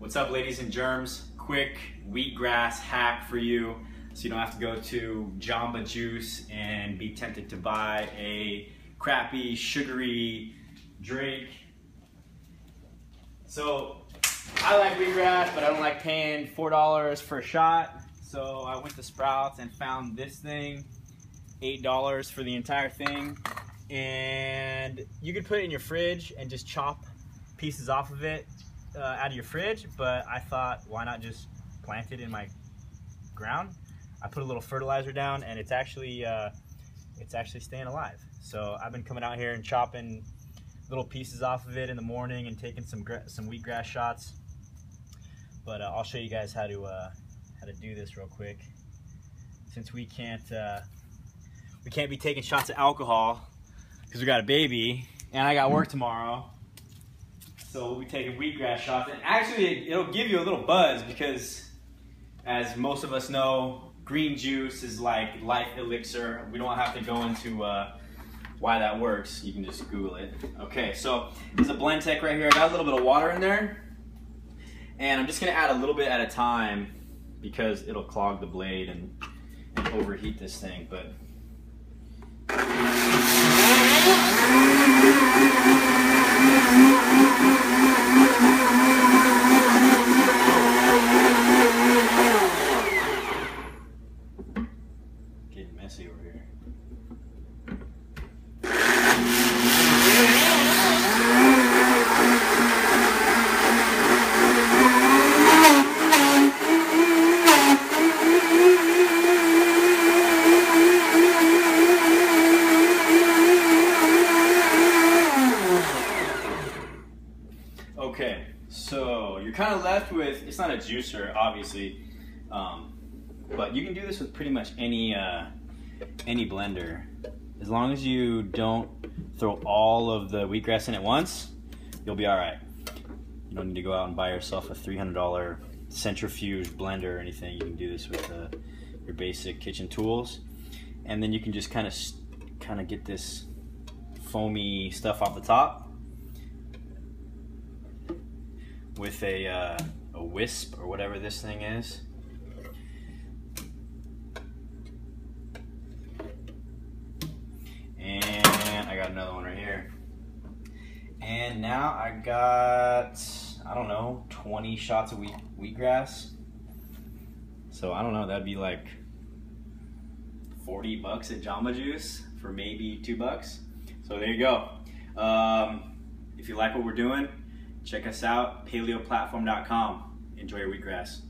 What's up, ladies and germs? Quick wheatgrass hack for you so you don't have to go to Jamba Juice and be tempted to buy a crappy, sugary drink. So, I like wheatgrass, but I don't like paying $4 for a shot. So, I went to Sprouts and found this thing, $8 for the entire thing. And you could put it in your fridge and just chop pieces off of it uh, out of your fridge, but I thought, why not just plant it in my ground? I put a little fertilizer down, and it's actually uh, it's actually staying alive. So I've been coming out here and chopping little pieces off of it in the morning and taking some some wheatgrass shots. But uh, I'll show you guys how to uh, how to do this real quick. Since we can't uh, we can't be taking shots of alcohol because we got a baby and I got work tomorrow. So we'll be taking wheatgrass shots. And actually, it'll give you a little buzz because, as most of us know, green juice is like life elixir. We don't have to go into uh, why that works. You can just Google it. Okay, so there's a Blendtec right here. I got a little bit of water in there. And I'm just gonna add a little bit at a time because it'll clog the blade and, and overheat this thing. But messy over here. Okay, so you're kind of left with, it's not a juicer, obviously, um, but you can do this with pretty much any, uh, any blender. As long as you don't throw all of the wheatgrass in at once, you'll be all right. You don't need to go out and buy yourself a $300 centrifuge blender or anything. You can do this with uh, your basic kitchen tools. And then you can just kind of kind of get this foamy stuff off the top with a, uh, a wisp or whatever this thing is. And I got another one right here. And now I got, I don't know, 20 shots of wheat, wheatgrass. So I don't know, that'd be like 40 bucks at Jamba Juice for maybe two bucks. So there you go. Um, if you like what we're doing, check us out, paleoplatform.com. Enjoy your wheatgrass.